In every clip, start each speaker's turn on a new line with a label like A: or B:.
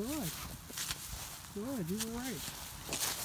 A: Good. Good. You were right.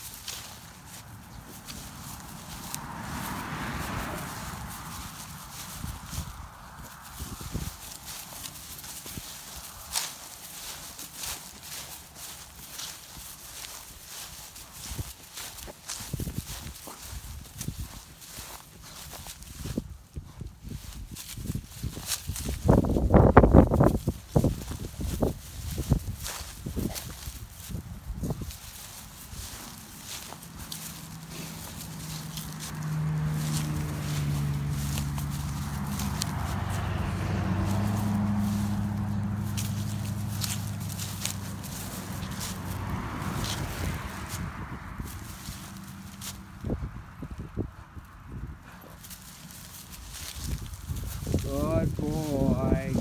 A: boy.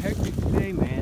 A: Hectic day, man.